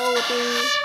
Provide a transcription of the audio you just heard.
Kobe.